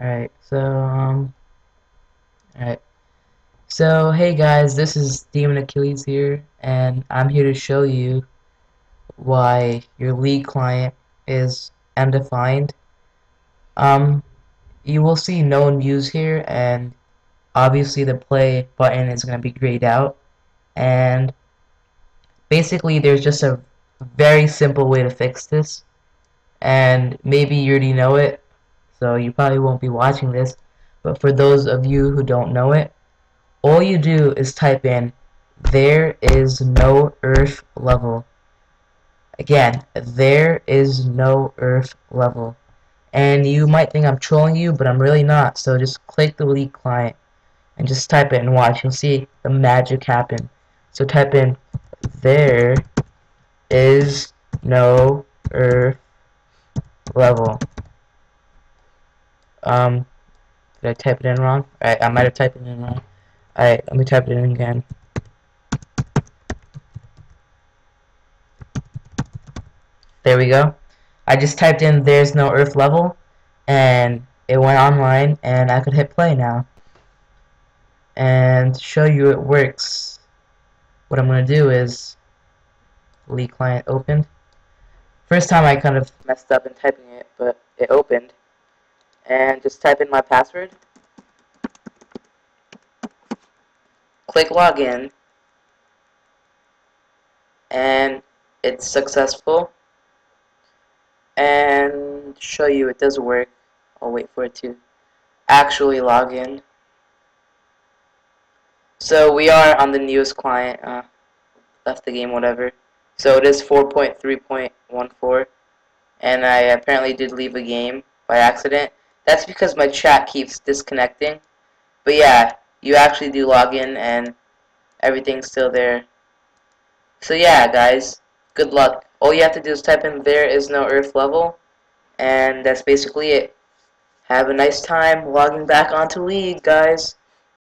Alright, so, um, alright. So, hey guys, this is Demon Achilles here, and I'm here to show you why your League client is undefined. Um, you will see known views here, and obviously the play button is going to be grayed out, and basically there's just a very simple way to fix this, and maybe you already know it, so you probably won't be watching this. But for those of you who don't know it, all you do is type in there is no URF level. Again, there is no URF level. And you might think I'm trolling you, but I'm really not. So just click the League client and just type it and watch. You'll see the magic happen. So type in there is no URF level. Um, did I type it in wrong? Alright, I might have typed it in wrong. Alright, let me type it in again. There we go. I just typed in there's no URF level and it went online and I could hit play now. And show you it works, what I'm going to do is League client opened. First time I kind of messed up in typing it, but it opened and just type in my password. Click login and it's successful and show you it does work. I'll wait for it to actually log in. So we are on the newest client, uh, left the game, whatever. So it is 4.3.14 and I apparently did leave a game by accident. That's because my chat keeps disconnecting. But yeah, you actually do log in and everything's still there. So yeah, guys, good luck. All you have to do is type in there is no URF level and that's basically it. Have a nice time logging back onto League, guys.